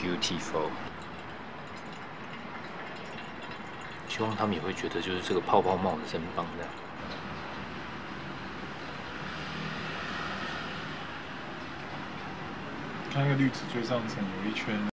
beautiful。希望他们也会觉得，就是这个泡泡帽的真棒的。看那个绿植最上层有一圈。